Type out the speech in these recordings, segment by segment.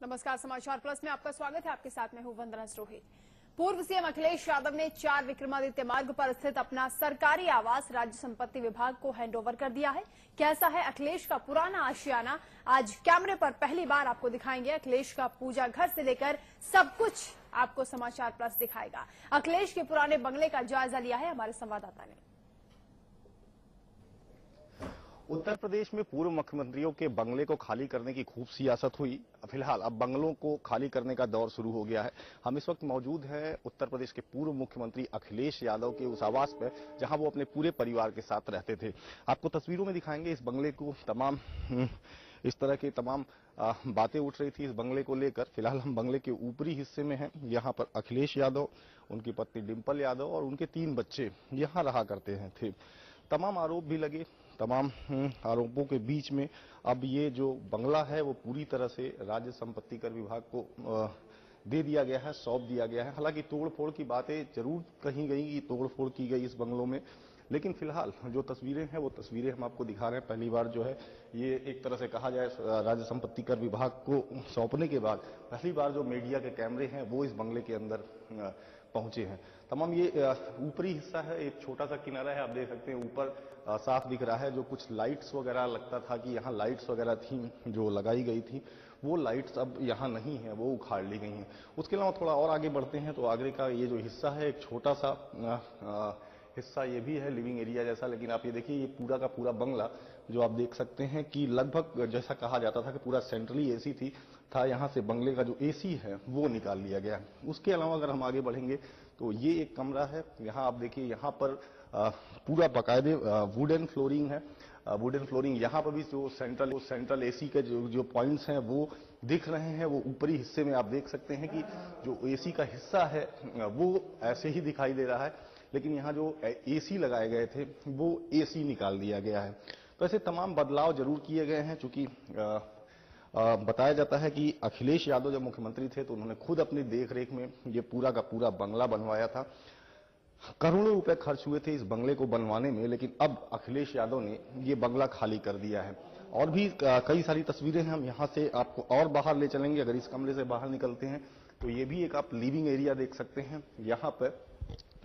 नमस्कार समाचार प्लस में आपका स्वागत है। आपके साथ में हूँ वंदना रोहित पूर्व सीएम अखिलेश यादव ने चार विक्रमादित्य मार्ग पर स्थित अपना सरकारी आवास राज्य संपत्ति विभाग को हैंडओवर कर दिया है। कैसा है अखिलेश का पुराना आशियाना? आज कैमरे पर पहली बार आपको दिखाएँगे। अखिलेश का पूजा घर से लेकर सब कुछ आपको समाचार प्लस दिखाएगा। अखिलेश के पुराने बंगले का जायजा लिया है हमारे संवाददाता ने। उत्तर प्रदेश में पूर्व मुख्यमंत्रियों के बंगले को खाली करने की खूब सियासत हुई। फ़िलहाल अब बंगलों को खाली करने का दौर शुरू हो गया है। हम इस वक्त मौजूद हैं उत्तर प्रदेश के पूर्व मुख्यमंत्री अखिलेश यादव के उस आवास पर, जहाँ वो अपने पूरे परिवार के साथ रहते थे। आपको तस्वीरों में दिखाएँगे इस बंगले को तमाम, इस तरह की तमाम बातें उठ रही थी इस बंगले को लेकर। फ़िलहाल हम बंगले के ऊपरी हिस्से में हैं। यहाँ पर अखिलेश यादव, उनकी पत्नी डिम्पल यादव और उनके तीन बच्चे यहाँ रहा करते हैं थे। तमाम आरोप भी लगे। तमाम हम्म, आरोपों के बीच में अब ये जो बंगला है वो पूरी तरह से राज्य संपत्ति कर विभाग को दे दिया गया है सौंप दिया गया है। हालाँकि तोड़फोड़ की बातें ज़रूर कही गई कि तोड़फोड़ की गई इस बंगलों में लेकिन फ़िलहाल जो तस्वीरें हैं वो तस्वीरें हम आपको दिखा रहे हैं। पहली बार जो है ये एक तरह से कहा जाए राज्य संपत्ति कर विभाग को सौंपने के बाद पहली बार जो मीडिया के कैमरे हैं वो इस बंगले के अंदर पहुँचे हैं। तमाम ये ऊपरी हिस्सा है एक छोटा सा किनारा है आप देख सकते हैं ऊपर साफ़ दिख रहा है जो कुछ लाइट्स वगैरह लगता था कि यहाँ लाइट्स वगैरह थी जो लगाई गई थी वो लाइट्स अब यहाँ नहीं है वो उखाड़ ली गई हैं। उसके अलावा थोड़ा और आगे बढ़ते हैं तो आगरे का ये जो हिस्सा है एक छोटा सा आ, अ, हिस्सा ये भी है लिविंग एरिया जैसा। लेकिन आप ये देखिए, ये पूरा का पूरा बंगला जो आप देख सकते हैं कि लगभग जैसा कहा जाता था कि पूरा सेंट्रली एसी थी, था यहाँ से बंगले का जो एसी है, वो निकाल लिया गया। उसके अलावा अगर हम आगे बढ़ेंगे तो ये एक कमरा है। यहाँ आप देखिए, यहाँ पर पूरा बाकायदे वुडन फ्लोरिंग है। वुडन फ्लोरिंग यहाँ पर भी जो सेंट्रल वो सेंट्रल एसी के जो जो पॉइंट्स हैं, वो दिख रहे हैं। वो ऊपरी हिस्से में आप देख सकते हैं कि जो एसी का हिस्सा है, वो ऐसे ही दिखाई दे रहा है। लेकिन यहाँ जो एसी लगाए गए थे, वो एसी निकाल दिया गया है। तो ऐसे तमाम बदलाव ज़रूर किए गए हैं, चूँकि बताया जाता है कि अखिलेश यादव जब मुख्यमंत्री थे तो उन्होंने खुद अपनी देखरेख में ये पूरा का पूरा बंगला बनवाया था। करोड़ों रुपए खर्च हुए थे इस बंगले को बनवाने में, लेकिन अब अखिलेश यादव ने ये बंगला खाली कर दिया है। और भी कई सारी तस्वीरें हैं, हम यहाँ से आपको और बाहर ले चलेंगे, अगर इस कमरे से बाहर निकलते हैं तो ये भी एक आप लिविंग एरिया देख सकते हैं। यहाँ पर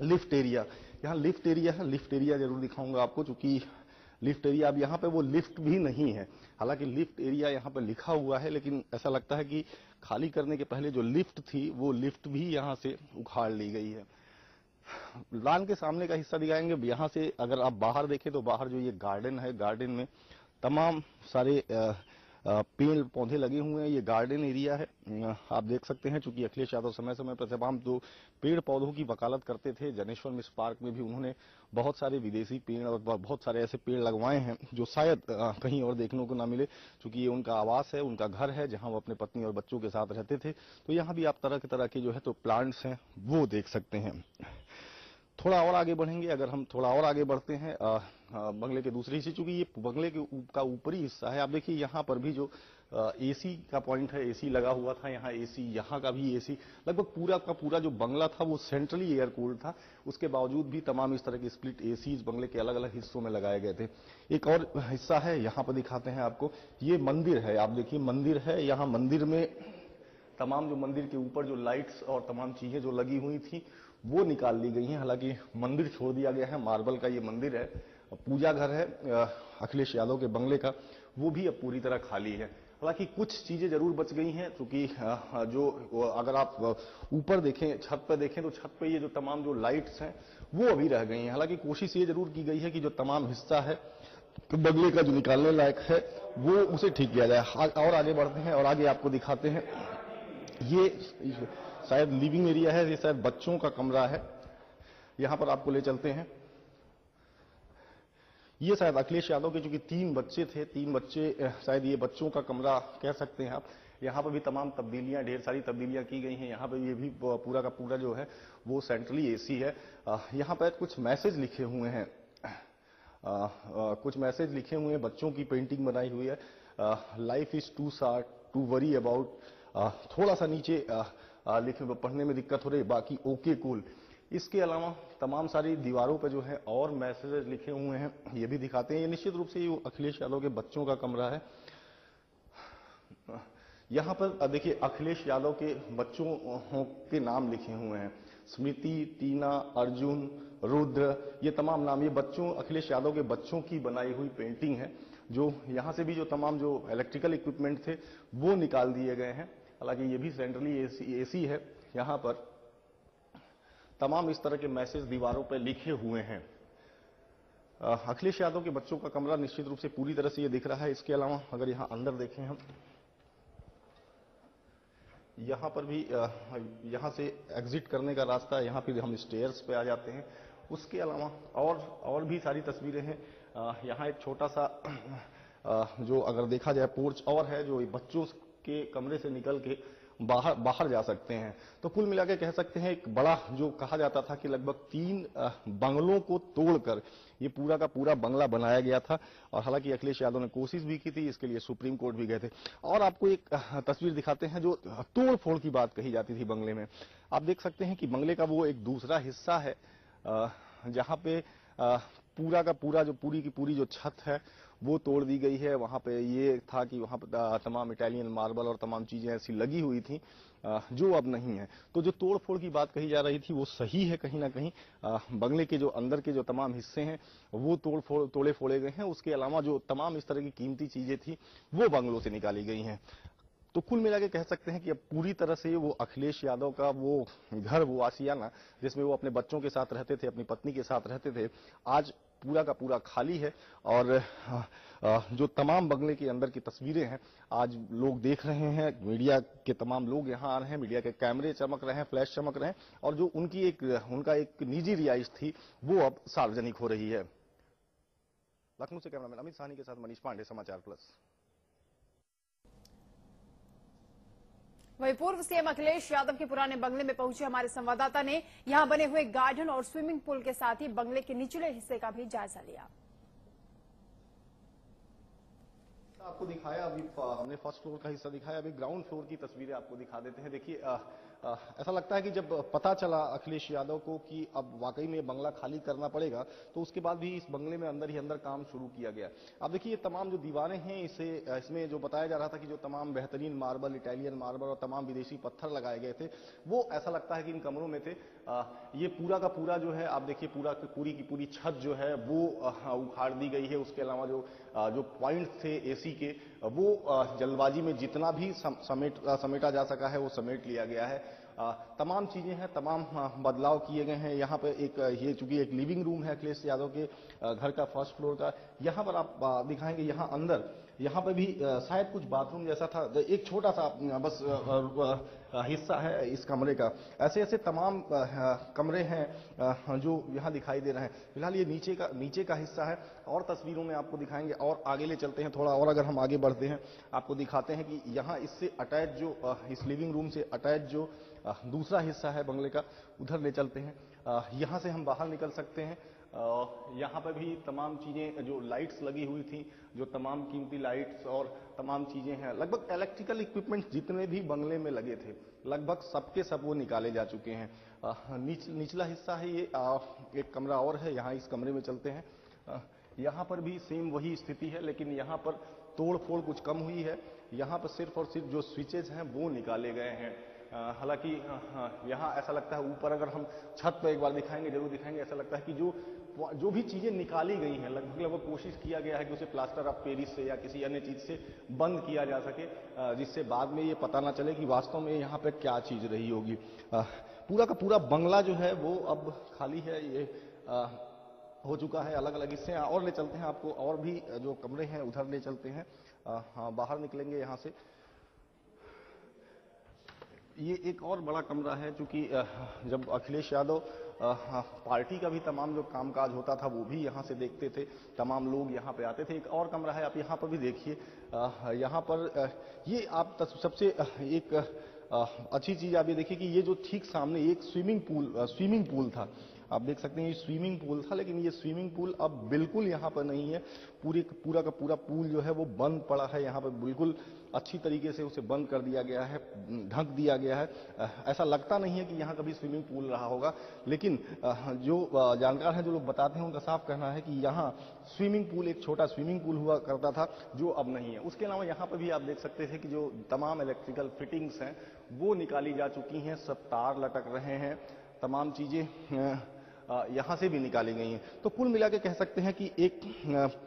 लिफ्ट एरिया। यहाँ लिफ्ट एरिया है लिफ्ट एरिया ज़रूर दिखाऊँगा आपको चूँकि लिफ्ट एरिया अब यहाँ पे वो लिफ्ट भी नहीं है। हालाँकि लिफ्ट एरिया यहाँ पे लिखा हुआ है लेकिन ऐसा लगता है कि खाली करने के पहले जो लिफ्ट थी वो लिफ्ट भी यहाँ से उखाड़ ली गई है। लान के सामने का हिस्सा दिखाएँगे। यहाँ से अगर आप बाहर देखें तो बाहर जो ये गार्डन है गार्डन में तमाम सारे अ, पेड़ पौधे लगे हुए हैं, ये गार्डन एरिया है। आप देख सकते हैं, चूँकि अखिलेश यादव समय समय पर तमाम जो पेड़ पौधों की वकालत करते थे, जनेश्वर मिस पार्क में भी उन्होंने बहुत सारे विदेशी पेड़ और बहुत सारे ऐसे पेड़ लगवाए हैं, जो शायद कहीं और देखने को ना मिले, चूँकि ये उनका आवास है, उनका घर है, जहाँ वो अपने पत्नी और बच्चों के साथ रहते थे। तो यहाँ भी आप तरह के तरह के जो है तो प्लांट्स हैं, वो देख सकते हैं। थोड़ा और आगे बढ़ेंगे अगर हम थोड़ा और आगे बढ़ते हैं अ, अ, बंगले के दूसरे हिस्से चूँकि ये बंगले के का ऊपरी हिस्सा है आप देखिए यहाँ पर भी जो एसी का पॉइंट है एसी लगा हुआ था यहाँ एसी यहाँ का भी एसी लगभग पूरा का पूरा जो बंगला था वो सेंट्रली एयर कूल्ड था। उसके बावजूद भी तमाम इस तरह के स्प्लिट इस बंगले के अलग अलग हिस्सों में लगाए गए थे। एक और हिस्सा है यहाँ पर दिखाते हैं आपको ये मंदिर है आप देखिए मंदिर है यहाँ मंदिर में तमाम जो मंदिर के ऊपर जो लाइट्स और तमाम चीज़ें जो लगी हुई थी वो निकाल ली गई हैं। हालाँकि मंदिर छोड़ दिया गया है। मार्बल का ये मंदिर है। पूजा घर है अखिलेश यादव के बंगले का। वो भी अब पूरी तरह खाली है। हालाँकि कुछ चीज़ें ज़रूर बच गई हैं क्योंकि जो अगर आप ऊपर देखें, छत पर देखें तो छत पे ये जो तमाम जो लाइट्स हैं, वो अभी रह गई हैं। हालाँकि कोशिश ये ज़रूर की गई है कि जो तमाम हिस्सा है बंगले का जो निकालने लायक है, वो उसे ठीक किया जाए। और आगे बढ़ते हैं और आगे आपको दिखाते हैं। ये शायद लिविंग एरिया है, ये शायद बच्चों का कमरा है। यहाँ पर आपको ले चलते हैं। ये शायद अखिलेश यादव के चूँकि तीन बच्चे थे, तीन बच्चे शायद ये बच्चों का कमरा कह सकते हैं आप। यहाँ पर भी तमाम तब्दीलियाँ, ढेर सारी तब्दीलियाँ की गई हैं। यहाँ पर ये भी पूरा का पूरा जो है, वो सेंट्रली एसी है। यहाँ पर कुछ मैसेज लिखे हुए हैं। कुछ मैसेज लिखे हुए हैं। बच्चों की पेंटिंग बनाई हुई है। Life is too short to worry about थोड़ा सा नीचे अ, पढ़ने में दिक्कत हो रही बाकी ओके कूल। इसके अलावा तमाम सारी दीवारों पर जो है और मैसेजेस लिखे हुए हैं ये भी दिखाते हैं। ये निश्चित रूप से ये अखिलेश यादव के बच्चों का कमरा है। यहाँ पर देखिए अखिलेश यादव के बच्चों के नाम लिखे हुए हैं। स्मृति टीना अर्जुन रुद्र ये तमाम नाम। ये बच्चों अखिलेश यादव के बच्चों की बनाई हुई पेंटिंग है जो यहाँ से भी जो तमाम जो इलेक्ट्रिकल इक्विपमेंट थे वो निकाल दिए गए हैं। हालाँकि ये भी सेंट्रली एसी, है यहाँ पर तमाम इस तरह के मैसेज दीवारों पर लिखे हुए हैं। अखिलेश यादव के बच्चों का कमरा निश्चित रूप से पूरी तरह से ये दिख रहा है। इसके अलावा अगर यहाँ अंदर देखें हम यहाँ पर भी यहाँ से एग्जिट करने का रास्ता है यहाँ फिर हम स्टेयर्स पे आ जाते हैं। उसके अलावा और और भी सारी तस्वीरें हैं। यहाँ एक छोटा सा जो अगर देखा जाए पोर्च और है जो बच्चों के कमरे से निकल के बाहर बाहर जा सकते हैं। तो कुल मिला के कह सकते हैं, एक बड़ा जो कहा जाता था कि लगभग तीन बंगलों को तोड़कर ये पूरा का पूरा बंगला बनाया गया था। और हालाँकि अखिलेश यादव ने कोशिश भी की थी, इसके लिए सुप्रीम कोर्ट भी गए थे। और आपको एक तस्वीर दिखाते हैं जो तोड़ फोड़ की बात कही जाती थी बंगले में। आप देख सकते हैं कि बंगले का वो एक दूसरा हिस्सा है जहाँ पे पूरा का पूरा जो पूरी की पूरी जो छत है वो तोड़ दी गई है। वहाँ पे ये था कि वहाँ पे अ, तमाम इटालियन मार्बल और तमाम चीज़ें ऐसी लगी हुई थी जो अब नहीं है। तो जो तोड़ फोड़ की बात कही जा रही थी वो सही है कहीं ना कहीं। बंगले के जो अंदर के जो तमाम हिस्से हैं वो तोड़ तोड़े फोड़े गए हैं। उसके अलावा जो तमाम इस तरह की कीमती चीज़ें थी वो बंगलों से निकाली गई हैं। तो कुल मिला के कह सकते हैं कि अब पूरी तरह से वो अखिलेश यादव का वो घर वो आसियाना जिसमें वो अपने बच्चों के साथ रहते थे अपनी पत्नी के साथ रहते थे आज पूरा का पूरा खाली है और जो तमाम बंगले के अंदर की तस्वीरें हैं, आज लोग देख रहे हैं, मीडिया के तमाम लोग यहाँ आ रहे हैं, मीडिया के कैमरे चमक रहे हैं, फ्लैश चमक रहे हैं, और जो उनकी एक, उनका एक निजी रिहाइश थी, वो अब सार्वजनिक हो रही है। लखनऊ से कैमरामैन अमित साहनी के साथ मनीष पांडे, समाचार प्लस। वहीं पूर्व सीएम अखिलेश यादव के पुराने बंगले में पहुँचे हमारे संवाददाता ने यहाँ बने हुए गार्डन और स्विमिंग पूल के साथ ही बंगले के निचले हिस्से का भी जायजा लिया। आपको दिखाया, अभी हमने फ़र्स्ट फ्लोर का हिस्सा दिखाया, अभी ग्राउंड फ्लोर की तस्वीरें आपको दिखा देते हैं। देखिए ऐसा लगता है कि जब पता चला अखिलेश यादव को कि अब वाकई में बंगला खाली करना पड़ेगा तो उसके बाद भी इस बंगले में अंदर ही अंदर काम शुरू किया गया। अब देखिए, ये तमाम जो दीवारें हैं, इसे इसमें जो बताया जा रहा था कि जो तमाम बेहतरीन मार्बल, इटालियन मार्बल और तमाम विदेशी पत्थर लगाए गए थे, वो ऐसा लगता है कि इन कमरों में थे। ये पूरा का पूरा जो है, आप देखिए, पूरा पूरी की पूरी छत जो है, वो उखाड़ दी गई है। उसके अलावा जो जो पॉइंट थे एसी के वो जल्दबाजी में जितना भी समेट समेटा जा सका है, वो समेट लिया गया है। तमाम चीज़ें हैं, तमाम बदलाव किए गए हैं। यहाँ पर एक, ये चूँकि एक लिविंग रूम है अखिलेश यादव के घर का फ़र्स्ट फ्लोर का। यहाँ पर आप दिखाएँगे, यहाँ अंदर यहाँ पे भी शायद कुछ बाथरूम जैसा था। एक छोटा सा बस हिस्सा है इस कमरे का। ऐसे ऐसे तमाम कमरे हैं जो यहाँ दिखाई दे रहे हैं। फ़िलहाल ये नीचे का नीचे का हिस्सा है। और तस्वीरों में आपको दिखाएँगे। और आगे ले चलते हैं थोड़ा। और अगर हम आगे बढ़ते हैं, आपको दिखाते हैं कि यहाँ इससे अटैच जो इस लिविंग रूम से अटैच जो दूसरा हिस्सा है बंगले का, उधर ले चलते हैं। यहाँ से हम बाहर निकल सकते हैं। यहाँ पर भी तमाम चीज़ें जो लाइट्स लगी हुई थी जो तमाम कीमती लाइट्स और तमाम चीज़ें हैं लगभग इलेक्ट्रिकल इक्विपमेंट जितने भी बंगले में लगे थे लगभग सबके सब वो निकाले जा चुके हैं। नीच, निचला हिस्सा है ये अ, एक कमरा और है यहाँ इस कमरे में चलते हैं। यहाँ पर भी सेम वही स्थिति है लेकिन यहाँ पर तोड़ फोड़ कुछ कम हुई है। यहाँ पर सिर्फ़ और सिर्फ़ जो स्विचेज हैं वो निकाले गए हैं। हालाँकि हाँ, यहाँ ऐसा लगता है ऊपर अगर हम छत पर एक बार दिखाएँगे ज़रूर दिखाएँगे ऐसा लगता है कि जो जो भी चीज़ें निकाली गई हैं लगभग लगभग कोशिश किया गया है कि उसे प्लास्टर ऑफ़ पेरिस से या किसी अन्य चीज़ से बंद किया जा सके जिससे बाद में ये पता ना चले कि वास्तव में यहाँ पे क्या चीज़ रही होगी। पूरा का पूरा बंगला जो है वो अब खाली है ये हो चुका है अलग अलग हिस्से हैं और ले चलते हैं आपको और भी जो कमरे हैं उधर ले चलते हैं। हाँ बाहर निकलेंगे यहाँ से। ये एक और बड़ा कमरा है क्योंकि जब अखिलेश यादव पार्टी का भी तमाम जो कामकाज होता था, वो भी यहाँ से देखते थे। तमाम लोग यहाँ पे आते थे। एक और कमरा है, आप यहाँ पर भी देखिए। यहाँ पर ये आप सबसे एक अच्छी चीज़ आप ये देखिए कि ये जो ठीक सामने एक स्विमिंग पूल स्विमिंग पूल था। आप देख सकते हैं ये स्विमिंग पूल था, लेकिन ये स्विमिंग पूल अब बिल्कुल यहाँ पर नहीं है। पूरे पूरा का पूरा पूल जो है वो बंद पड़ा है। यहाँ पर बिल्कुल अच्छी तरीके से उसे बंद कर दिया गया है, ढक दिया गया है। ऐसा लगता नहीं है कि यहाँ कभी स्विमिंग पूल रहा होगा, लेकिन जो जानकार हैं जो लोग बताते हैं, उनका साफ़ कहना है कि यहाँ स्विमिंग पूल एक छोटा स्विमिंग पूल हुआ करता था, जो अब नहीं है। उसके अलावा यहाँ पर भी आप देख सकते थे कि जो तमाम इलेक्ट्रिकल फिटिंग्स हैं, वो निकाली जा चुकी हैं, सब तार लटक रहे हैं। तमाम चीज़ें यहाँ से भी निकाली गई हैं। तो कुल मिला कह सकते हैं कि एक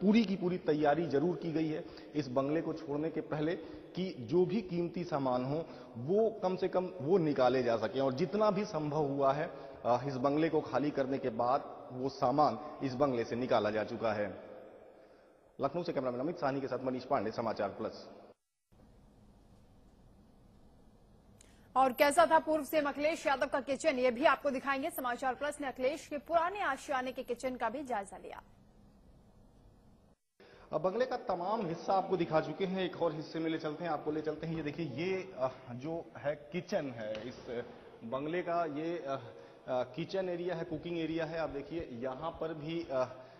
पूरी की पूरी तैयारी ज़रूर की गई है इस बंगले को छोड़ने के पहले कि जो भी कीमती सामान हो, वो कम से कम वो निकाले जा सके और जितना भी संभव हुआ है इस बंगले को खाली करने के बाद वो सामान इस बंगले से निकाला जा चुका है। लखनऊ से कैमरामैन अमित साहनी के साथ मनीष पांडे, समाचार प्लस। और कैसा था पूर्व सीएम अखिलेश यादव का किचन, ये भी आपको दिखाएँगे। समाचार प्लस ने अखिलेश के पुराने आशियाने के किचन का भी जायजा लिया। बंगले का तमाम हिस्सा आपको दिखा चुके हैं। एक और हिस्से में ले चलते हैं, आपको ले चलते हैं। ये देखिए, ये जो है किचन है, इस बंगले का ये किचन एरिया है, कुकिंग एरिया है। आप देखिए, यहाँ पर भी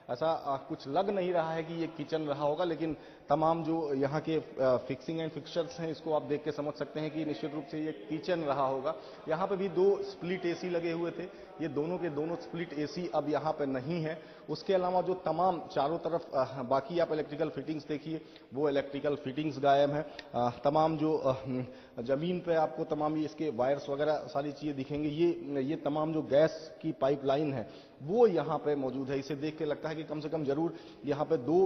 ऐसा कुछ लग नहीं रहा है कि ये किचन रहा होगा, लेकिन तमाम जो यहाँ के फिक्सिंग एंड फिक्सर्स हैं, इसको आप देख के समझ सकते हैं कि निश्चित रूप से ये किचन रहा होगा। यहाँ पे भी दो स्प्लिट एसी लगे हुए थे। ये दोनों के दोनों स्प्लिट एसी अब यहाँ पे नहीं है। उसके अलावा जो तमाम चारों तरफ़ बाकी आप इलेक्ट्रिकल फिटिंग्स देखिए वो इलेक्ट्रिकल फिटिंग्स गायब हैं। तमाम जो हम्म, ज़मीन पे आपको तमाम इसके वायर्स वगैरह सारी चीज़ें दिखेंगी। ये ये तमाम जो गैस की पाइपलाइन है वो यहाँ पे मौजूद है। इसे देख के लगता है कि कम से कम ज़रूर यहाँ पे दो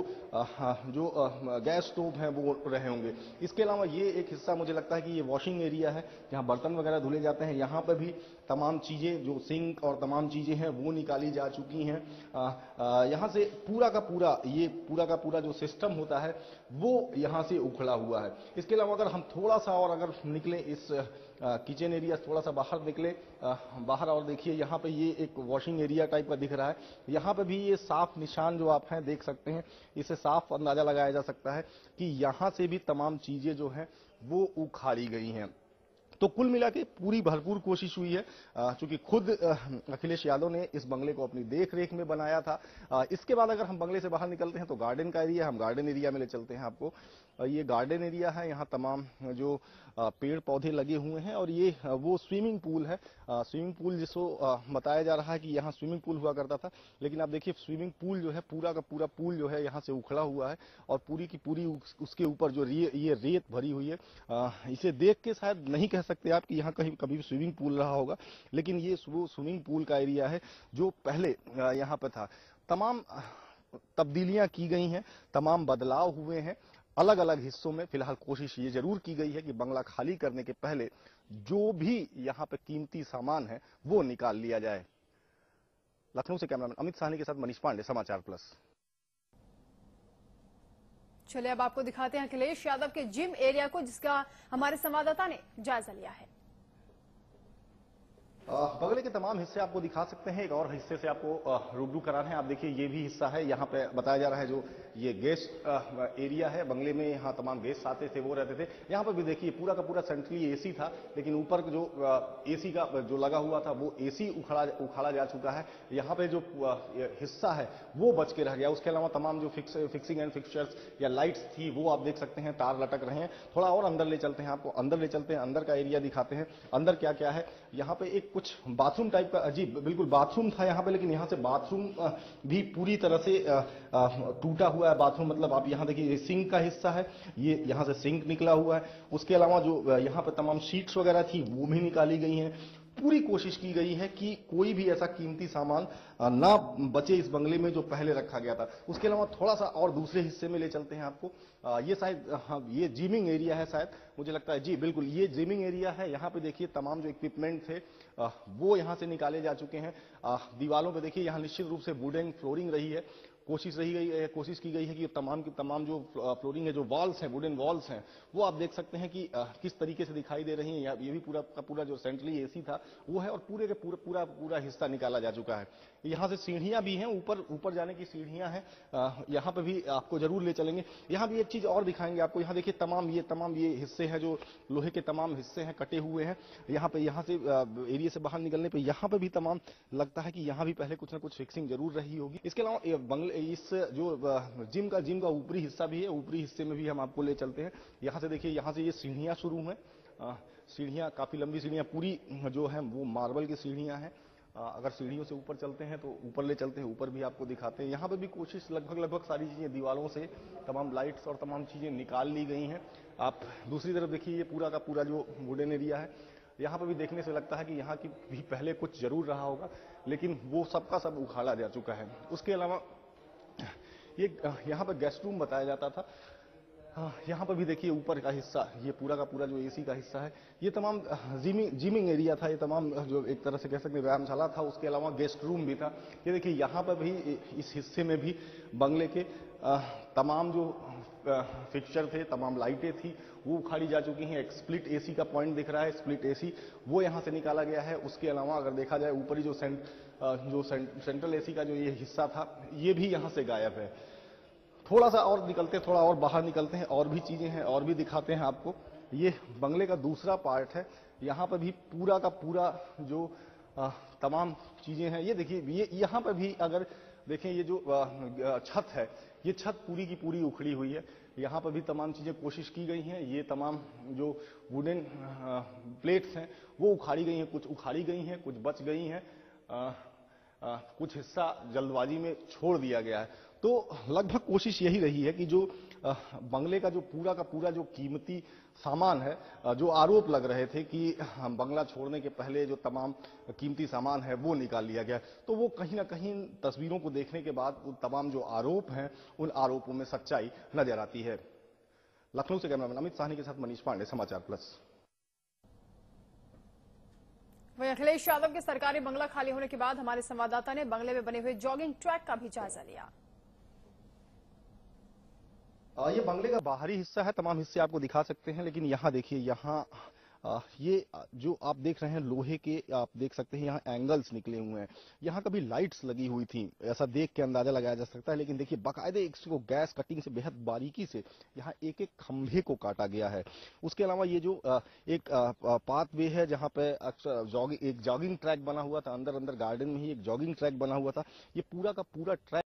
जो गैस स्टोव हैं वो रहे होंगे। इसके अलावा ये एक हिस्सा मुझे लगता है कि ये वॉशिंग एरिया है। जहाँ बर्तन वगैरह धुले जाते हैं यहाँ पर भी तमाम चीज़ें, जो सिंक और तमाम चीज़ें हैं, वो निकाली जा चुकी हैं। यहाँ से पूरा का पूरा, ये पूरा का पूरा जो सिस्टम होता है, वो यहाँ से उखड़ा हुआ है। इसके अलावा अगर हम थोड़ा सा और अगर निकले इस किचन एरिया थोड़ा सा बाहर निकले बाहर और देखिए, यहाँ पे ये एक वॉशिंग एरिया टाइप का दिख रहा है। यहाँ पे भी ये साफ़ निशान जो आप हैं, देख सकते हैं इससे साफ़ अंदाज़ा लगाया जा सकता है कि यहाँ से भी तमाम चीज़ें जो हैं, वो उखाड़ी गई हैं। तो कुल मिला के पूरी भरपूर कोशिश हुई है चूँकि खुद अखिलेश यादव ने इस बंगले को अपनी देख रेख में बनाया था। इसके बाद अगर हम बंगले से बाहर निकलते हैं तो गार्डन का एरिया हम गार्डन एरिया में ले चलते हैं आपको। ये गार्डन एरिया है यहाँ तमाम जो पेड़ पौधे लगे हुए हैं और ये वो स्विमिंग पूल है। स्विमिंग पूल जिसको बताया जा रहा है कि यहाँ स्विमिंग पूल हुआ करता था लेकिन आप देखिए स्विमिंग पूल जो है पूरा का पूरा पूल जो है यहाँ से उखड़ा हुआ है और पूरी की पूरी उसके ऊपर जो रे, ये रेत भरी हुई है। इसे देख के शायद नहीं कह सकते आप कि यहाँ कहीं कभी स्विमिंग पूल रहा होगा लेकिन ये वो स्विमिंग पूल का एरिया है जो पहले यहाँ पे था। तमाम तब्दीलियाँ की गई हैं तमाम बदलाव हुए हैं अलग अलग हिस्सों में फ़िलहाल कोशिश ये ज़रूर की गई है कि बंगला खाली करने के पहले जो भी यहाँ पे कीमती सामान है, वो निकाल लिया जाए। लखनऊ से कैमरामैन अमित साहनी के साथ मनीष पांडे, समाचार प्लस। चलिए, अब आपको दिखाते हैं अखिलेश यादव के जिम एरिया को, जिसका हमारे संवाददाता ने जायजा लिया है। बगले के तमाम हिस्से आपको दिखा सकते हैं, एक और हिस्से से आपको रूबरू करा रहे हैं। आप देखिए, ये भी हिस्सा है, यहाँ पे बताया जा रहा है जो ये गेस्ट एरिया है। बंगले में यहाँ तमाम गेस्ट आते थे, वो रहते थे। यहाँ पर भी देखिए, पूरा का पूरा सेंट्रली एसी था, लेकिन ऊपर जो एसी का, जो लगा हुआ था, वो एसी उखाड़ा उखाड़ा जा चुका है। यहाँ पे जो हिस्सा है, वो बच के रह गया। उसके अलावा तमाम जो फिक्स फिक्सिंग एंड फिक्सचर्स या लाइट्स थी, वो आप देख सकते हैं, तार लटक रहे हैं। थोड़ा और अंदर ले चलते हैं आपको। अंदर ले चलते हैं, अंदर का एरिया दिखाते हैं। अंदर क्या क्या है? यहाँ पे एक कुछ बाथरूम टाइप का अजीब बिल्कुल बाथरूम था यहाँ पे, लेकिन यहाँ से बाथरूम भी पूरी तरह से टूटा हुआ है बाथरूम मतलब आप यहाँ देखिए सिंक का हिस्सा है, ये यहाँ से सिंक निकला हुआ है। उसके अलावा जो यहाँ पे तमाम शीट्स वगैरह थी, वो भी निकाली गई हैं। पूरी कोशिश की गई है कि कोई भी ऐसा कीमती सामान ना बचे इस बंगले में जो पहले रखा गया था। उसके अलावा थोड़ा सा और दूसरे हिस्से में ले चलते हैं आपको। ये शायद हाँ ये जिमिंग एरिया है शायद। मुझे लगता है जी बिल्कुल ये जिमिंग एरिया है। यहाँ पे देखिए तमाम जो इक्विपमेंट थे वो यहाँ से निकाले जा चुके हैं। अ, दीवारों पे देखिए यहाँ निश्चित रूप से वुडन फ्लोरिंग रही है। कोशिश रही गई है, कोशिश की गई है कि तमाम की तमाम जो फ्लोरिंग है, जो वॉल्स हैं वुडन वॉल्स हैं, वो आप देख सकते हैं कि किस तरीके से दिखाई दे रही हैं। या- भी पूरा का पूरा जो सेंट्रली एसी था, वो है और पूरे के पूरा पूरा पूरा हिस्सा निकाला जा चुका है। यहाँ से सीढ़ियाँ भी हैं, ऊपर ऊपर जाने की सीढ़ियाँ हैं। यहाँ पे भी आपको ज़रूर ले चलेंगे। यहाँ भी एक चीज़ और दिखाएँगे आपको। यहाँ देखिए तमाम ये तमाम ये हिस्से हैं, जो लोहे के तमाम हिस्से हैं, कटे हुए हैं। यहाँ पे, यहाँ से एरिया से बाहर निकलने पर यहाँ पर भी तमाम लगता है कि यहाँ भी पहले कुछ ना कुछ फिक्सिंग ज़रूर रही होगी। इसके अलावा बंगले इस, जो जिम का जिम का ऊपरी हिस्सा भी है, ऊपरी हिस्से में भी हम आपको ले चलते हैं। यहाँ से देखिए, यहाँ से ये सीढ़ियाँ शुरू हैं। सीढ़ियाँ, काफ़ी लंबी सीढ़ियाँ, पूरी, जो है, वो मार्बल की सीढ़ियाँ हैं। अगर सीढ़ियों से ऊपर चलते हैं तो ऊपर ले चलते हैं, ऊपर भी आपको दिखाते हैं। यहाँ पर भी कोशिश, लगभग लगभग सारी चीज़ें दीवारों से तमाम लाइट्स और तमाम चीज़ें निकाल ली गई हैं। आप दूसरी तरफ़ देखिए, ये पूरा का पूरा जो वुडन एरिया है, यहाँ पर भी देखने से लगता है कि यहाँ की भी पहले कुछ ज़रूर रहा होगा, लेकिन वो सबका सब उखाड़ा जा चुका है। उसके अलावा ये यहाँ पर गेस्ट रूम बताया जाता था। यहाँ पर भी देखिए, ऊपर का हिस्सा, ये पूरा का पूरा जो एसी का हिस्सा है, ये तमाम जिमिंग जिमिंग एरिया था, ये तमाम जो एक तरह से कह सकते व्यायामशाला था, उसके अलावा गेस्ट रूम भी था। ये देखिए, यहाँ पर भी, इस हिस्से में भी बंगले के तमाम जो फिक्सचर थे, तमाम लाइटें थी, वो उखाड़ी जा चुकी हैं। एक स्प्लिट एसी का पॉइंट दिख रहा है स्प्लिट एसी वो यहाँ से निकाला गया है। उसके अलावा अगर देखा जाए, ऊपरी जो सेंट जो सेंट- सेंट्रल एसी का जो ये हिस्सा था, ये भी यहाँ से गायब है। थोड़ा सा और निकलते थोड़ा और बाहर निकलते हैं, और भी चीज़ें हैं, और भी दिखाते हैं आपको। ये बंगले का दूसरा पार्ट है। यहाँ पर भी पूरा का पूरा जो तमाम चीज़ें हैं। ये देखिए, ये यहाँ पर भी अगर देखें, ये जो छत है ये छत पूरी की पूरी उखड़ी हुई है। यहाँ पर भी तमाम चीज़ें कोशिश की गई हैं। ये तमाम जो वुडन प्लेट्स हैं, वो उखाड़ी गई हैं, कुछ उखाड़ी गई हैं, कुछ बच गई हैं। कुछ हिस्सा जल्दबाजी में छोड़ दिया गया है। तो लगभग कोशिश यही रही है कि जो बंगले का जो पूरा का पूरा जो कीमती सामान है जो आरोप लग रहे थे कि बंगला छोड़ने के पहले जो तमाम कीमती सामान है वो निकाल लिया गया। तो वो कहीं ना कहीं तस्वीरों को देखने के बाद वो तमाम जो आरोप हैं, उन आरोपों में सच्चाई नज़र आती है। लखनऊ से कैमरामैन अमित साहनी के साथ मनीष पांडे, समाचार प्लस। वहीं अखिलेश यादव के सरकारी बंगला खाली होने के बाद हमारे संवाददाता ने बंगले में बने हुए जॉगिंग ट्रैक का भी जायजा लिया। ये बंगले का बाहरी हिस्सा है, तमाम हिस्से आपको दिखा सकते हैं, लेकिन यहाँ देखिए, यहाँ ये जो आप देख रहे हैं लोहे के, आप देख सकते हैं यहाँ एंगल्स निकले हुए हैं। यहाँ कभी लाइट्स लगी हुई थी, ऐसा देख के अंदाज़ा लगाया जा सकता है, लेकिन देखिए, बाकायदे इसको गैस कटिंग से बेहद बारीकी से यहाँ एक एक खंभे को काटा गया है। उसके अलावा ये जो एक पाथ वे है जहाँ पे जॉगिंग एक जॉगिंग ट्रैक बना हुआ था अंदर अंदर गार्डन में ही एक जॉगिंग ट्रैक बना हुआ था। ये पूरा का पूरा ट्रैक